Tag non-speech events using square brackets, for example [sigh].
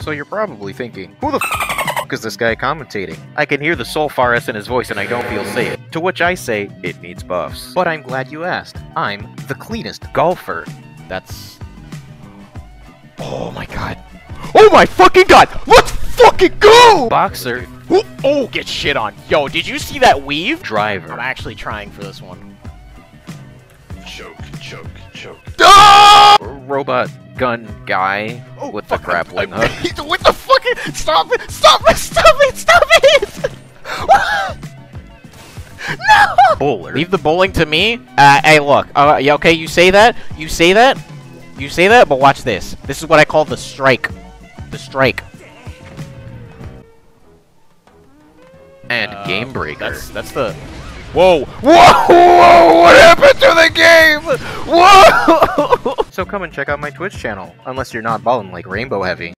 So you're probably thinking, who the f is this guy commentating? I can hear the sulfurous in his voice and I don't feel safe. To which I say, it needs buffs. But I'm glad you asked. I'm the cleanest golfer. That's. Oh my god. Oh my fucking god! Let's fucking go! Boxer, Oh, oh, get shit on. Yo, did you see that weave? driver, I'm actually trying for this one. Choke, choke, choke. Ah! robot gun guy Oh, with the grappling I- hook. [laughs] I- What the fuck? Stop it! Stop it! Stop it! Stop it! [laughs] no! Bowler. Leave the bowling to me. Uh, hey, look. Uh, yeah, okay, you say that. You say that. You say that, but watch this. This is what I call the strike. The strike. and Uh, game breaker. That's that's the. Whoa! Whoa! Whoa! What happened to the game? Whoa! [laughs] So come and check out my Twitch channel, unless you're not balling like Rainbow Heavy.